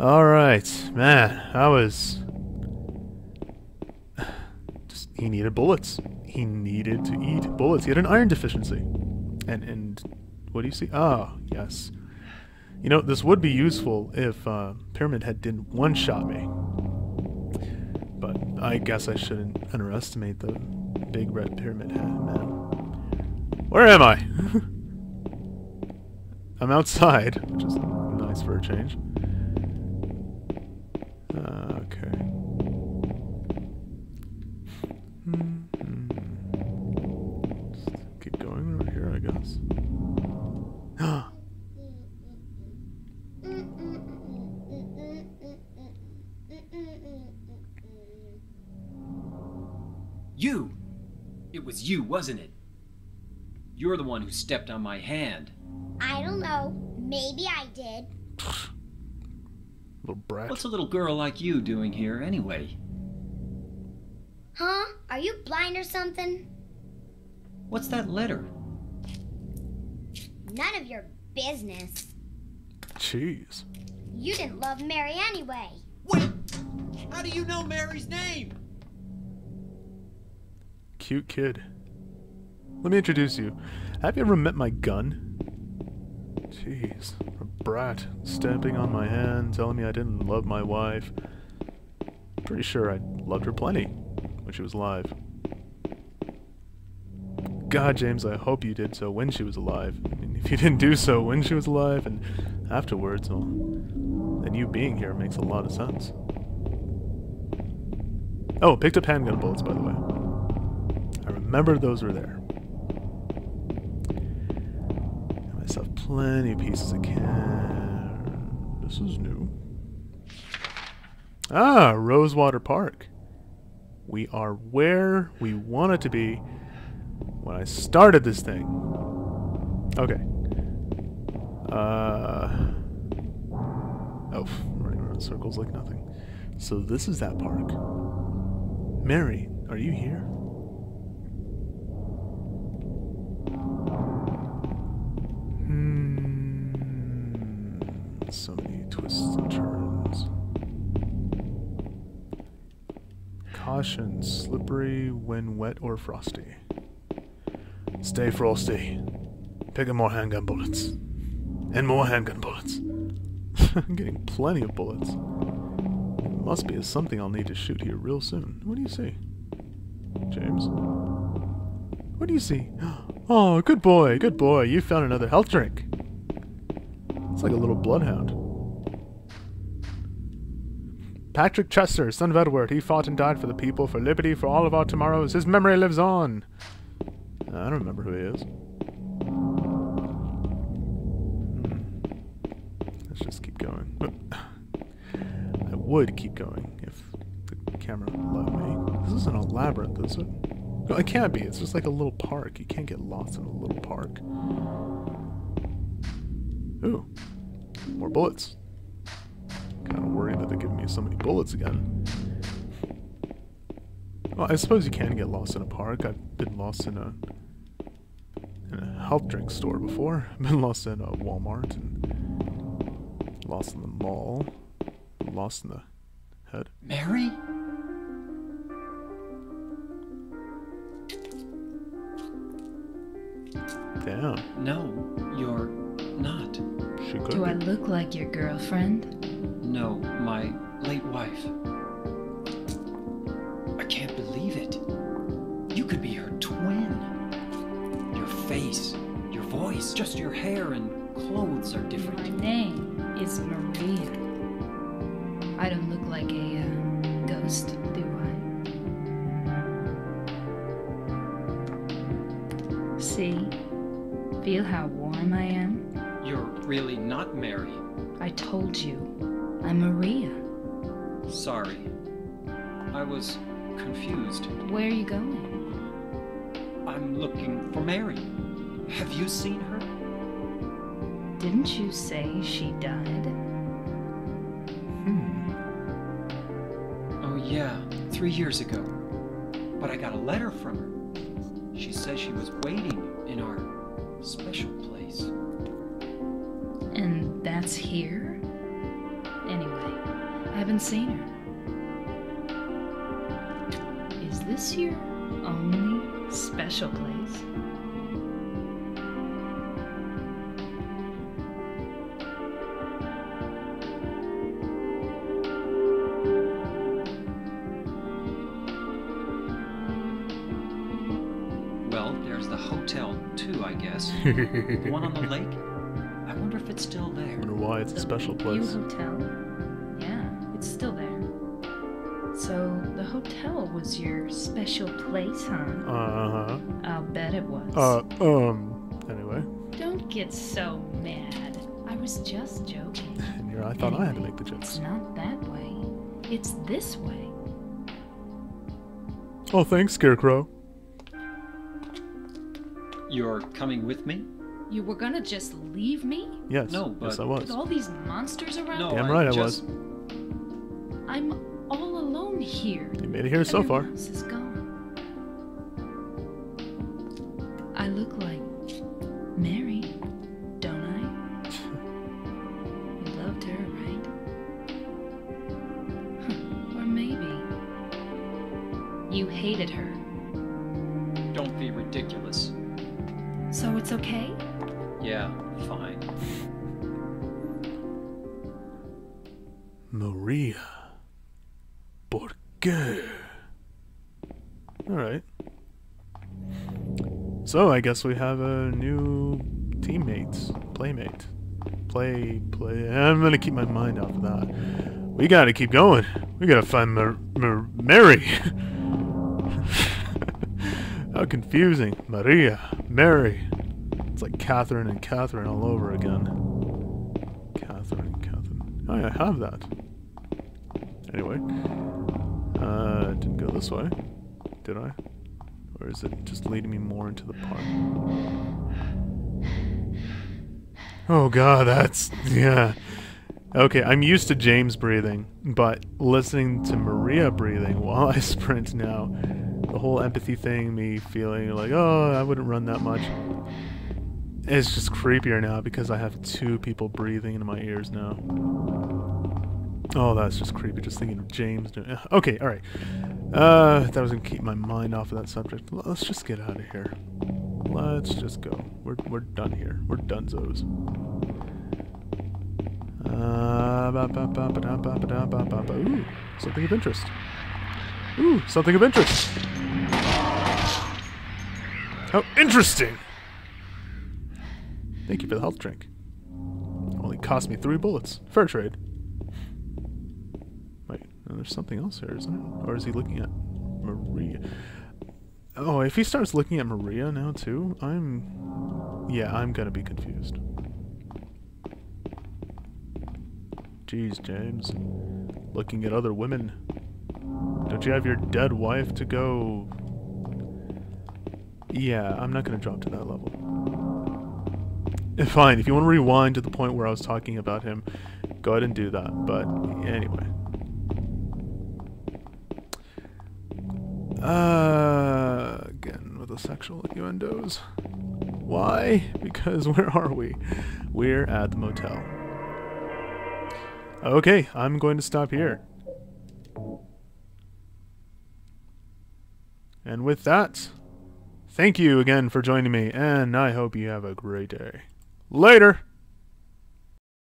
Alright, man, I was... Just, he needed bullets. He needed to eat bullets. He had an iron deficiency. And, and, what do you see? Ah, yes. You know, this would be useful if uh, Pyramid Head didn't one-shot me. But I guess I shouldn't underestimate the big red Pyramid Head, man. Where am I? I'm outside, which is nice for a change. You! It was you, wasn't it? You're the one who stepped on my hand. I don't know. Maybe I did. Little brat. What's a little girl like you doing here anyway? Huh? Are you blind or something? What's that letter? None of your business. Jeez. You didn't love Mary anyway. Wait! How do you know Mary's name? Cute kid. Let me introduce you. Have you ever met my gun? Jeez. A brat stamping on my hand, telling me I didn't love my wife. Pretty sure I loved her plenty when she was alive. God, James, I hope you did so when she was alive. I mean, if you didn't do so when she was alive and afterwards, well, then you being here makes a lot of sense. Oh, picked up handgun bullets, by the way. Remember those were there. Got myself plenty of pieces of can. This is new. Ah, Rosewater Park. We are where we wanted to be when I started this thing. Okay. Uh. Oh, running around in circles like nothing. So this is that park. Mary, are you here? So many twists and turns. Caution, slippery when wet or frosty. Stay frosty. Picking more handgun bullets. And more handgun bullets. I'm getting plenty of bullets. It must be something I'll need to shoot here real soon. What do you see? James? What do you see? Oh, good boy, good boy. You found another health drink. It's like a little bloodhound. Patrick Chester, son of Edward, he fought and died for the people, for liberty, for all of our tomorrows. His memory lives on. I don't remember who he is. Hmm. Let's just keep going. I would keep going if the camera allowed me. This isn't a labyrinth, is it? No, it can't be. It's just like a little park. You can't get lost in a little park. Ooh. More bullets. Kind of worried that they're giving me so many bullets again. Well, I suppose you can get lost in a park. I've been lost in a in a health drink store before. I've been lost in a Walmart and lost in the mall. Lost in the head. Mary? Damn. No, you're not. She could Do be. I look like your girlfriend? No, my late wife. I can't believe it. You could be her twin. Your face, your voice, just your hair and clothes are different. My name is Maria. I don't look like a uh, ghost, do I? See? Feel how warm I am? Really not Mary. I told you. I'm Maria. Sorry. I was confused. Where are you going? I'm looking for Mary. Have you seen her? Didn't you say she died? Hmm. Oh, yeah, three years ago. But I got a letter from her. She says she was waiting in our special place. That's here? Anyway, I haven't seen her. Is this your only special place? Well, there's the hotel too, I guess. the one on the lake. I wonder if it's still there. I wonder why it's a special place. place. Hotel? Yeah, it's still there. So the hotel was your special place, huh? Uh huh. I'll bet it was. Uh, um. Anyway, Don't get so mad. I was just joking. here I thought I had to make the jokes. It's not that way. It's this way. Oh, thanks, Scarecrow. You're coming with me? You were gonna just leave me? Yes. No, yes, I was. With all these monsters around? No, Damn I right I just... I'm all alone here. You made it here so far. Everyone else is gone. I look like Mary, don't I? You loved her, right? Or maybe you hated her. Don't be ridiculous. So it's okay? Yeah, fine. Maria. ¿Por qué? Alright. So, I guess we have a new teammate. Playmate. Play, play. I'm gonna keep my mind off of that. We gotta keep going. We gotta find Mar- Mar- Mary. How confusing. Maria. Mary. It's like Catherine and Catherine all over again. Catherine and Catherine. Oh, yeah, I have that. Anyway. Uh, didn't go this way. Did I? Or is it just leading me more into the park? Oh god, that's... yeah. Okay, I'm used to James breathing, but listening to Maria breathing while I sprint now, the whole empathy thing, me feeling like, oh, I wouldn't run that much, it's just creepier now because I have two people breathing into my ears now. Oh, that's just creepy. Just thinking of James. Doing, okay, all right. Uh, that was gonna keep my mind off of that subject. Let's just get out of here. Let's just go. We're we're done here. We're donezo's. Uh, Ooh, something of interest. Ooh, something of interest. How interesting! Thank you for the health drink. Only cost me three bullets. Fair trade. Wait, there's something else here, isn't it? Or is he looking at Maria? Oh, if he starts looking at Maria now too, I'm... Yeah, I'm gonna be confused. Jeez, James. Looking at other women. Don't you have your dead wife to go... Yeah, I'm not gonna drop to that level. Fine, if you want to rewind to the point where I was talking about him, go ahead and do that. But anyway. Uh, again with the sexual innuendos. Why? Because where are we? We're at the motel. Okay, I'm going to stop here. And with that, thank you again for joining me, and I hope you have a great day. Later!